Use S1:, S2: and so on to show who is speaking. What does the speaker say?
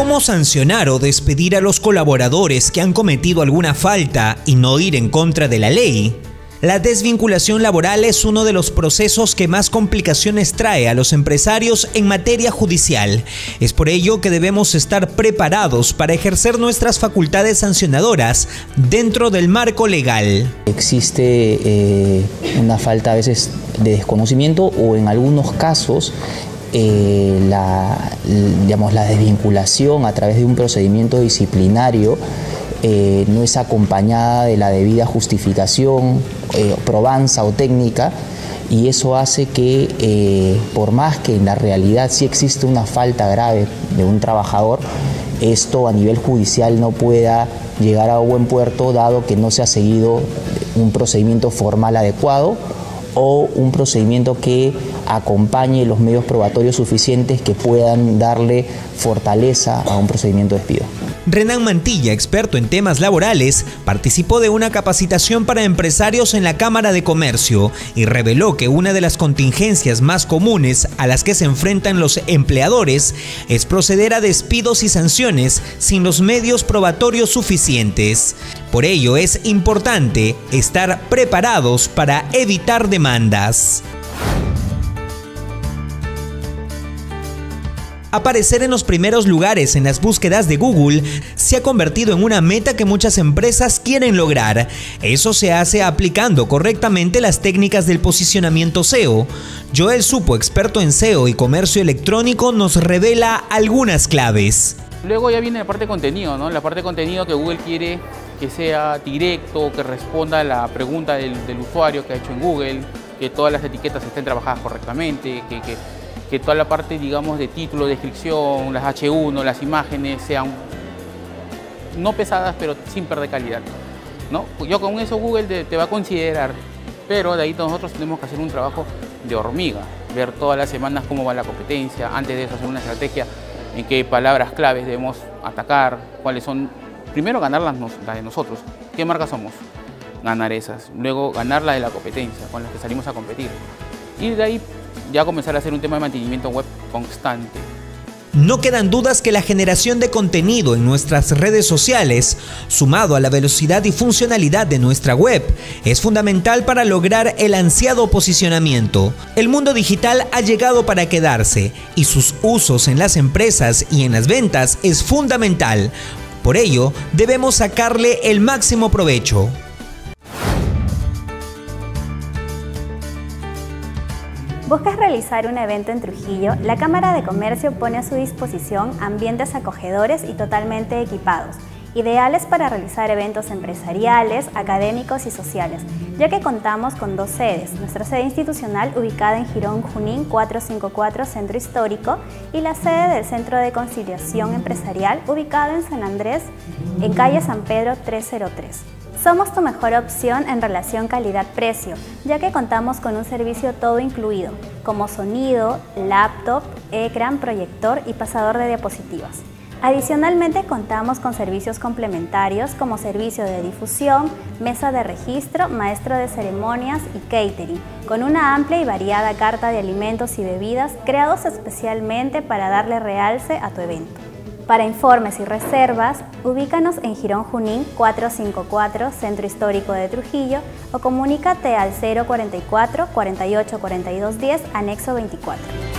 S1: ¿Cómo sancionar o despedir a los colaboradores que han cometido alguna falta y no ir en contra de la ley? La desvinculación laboral es uno de los procesos que más complicaciones trae a los empresarios en materia judicial. Es por ello que debemos estar preparados para ejercer nuestras facultades sancionadoras dentro del marco legal.
S2: Existe eh, una falta a veces de desconocimiento o en algunos casos eh, la, digamos, la desvinculación a través de un procedimiento disciplinario eh, no es acompañada de la debida justificación, eh, probanza o técnica, y eso hace que, por más que en la realidad sí existe una falta grave de un trabajador, esto a nivel judicial no pueda llegar a buen puerto dado que no se ha seguido un procedimiento formal adecuado o un procedimiento que acompañe los medios probatorios suficientes que puedan darle fortaleza a un procedimiento de despido.
S1: Renan Mantilla, experto en temas laborales, participó de una capacitación para empresarios en la Cámara de Comercio y reveló que una de las contingencias más comunes a las que se enfrentan los empleadores es proceder a despidos y sanciones sin los medios probatorios suficientes. Por ello es importante estar preparados para evitar demandas. Aparecer en los primeros lugares en las búsquedas de Google se ha convertido en una meta que muchas empresas quieren lograr. Eso se hace aplicando correctamente las técnicas del posicionamiento SEO. Joel Supo, experto en SEO y comercio electrónico, nos revela algunas claves.
S3: Luego ya viene la parte de contenido, ¿no? La parte de contenido que Google quiere que sea directo, que responda a la pregunta del, usuario que ha hecho en Google, que todas las etiquetas estén trabajadas correctamente, que que toda la parte, digamos, de título, descripción, las H1, las imágenes sean no pesadas, pero sin perder calidad. ¿no? Yo con eso Google te, va a considerar, pero de ahí nosotros tenemos que hacer un trabajo de hormiga, ver todas las semanas cómo va la competencia, antes de eso hacer una estrategia en qué palabras claves debemos atacar, cuáles son, primero ganar las, de nosotros, qué marca somos, ganar esas, luego ganar la de la competencia, con las que salimos a competir. Y de ahí ya comenzar a hacer un tema de mantenimiento web constante.
S1: No quedan dudas que la generación de contenido en nuestras redes sociales, sumado a la velocidad y funcionalidad de nuestra web, es fundamental para lograr el ansiado posicionamiento. El mundo digital ha llegado para quedarse y sus usos en las empresas y en las ventas es fundamental. Por ello, debemos sacarle el máximo provecho.
S4: ¿Buscas realizar un evento en Trujillo? La Cámara de Comercio pone a su disposición ambientes acogedores y totalmente equipados, ideales para realizar eventos empresariales, académicos y sociales, ya que contamos con dos sedes, nuestra sede institucional ubicada en Girón Junín 454 Centro Histórico y la sede del Centro de Conciliación Empresarial ubicado en San Andrés en calle San Pedro 303. Somos tu mejor opción en relación calidad-precio, ya que contamos con un servicio todo incluido, como sonido, laptop, ecran, proyector y pasador de diapositivas. Adicionalmente contamos con servicios complementarios como servicio de difusión, mesa de registro, maestro de ceremonias y catering, con una amplia y variada carta de alimentos y bebidas creados especialmente para darle realce a tu evento. Para informes y reservas, ubícanos en Girón Junín 454, Centro Histórico de Trujillo, o comunícate al 044 48 42 10, anexo 24.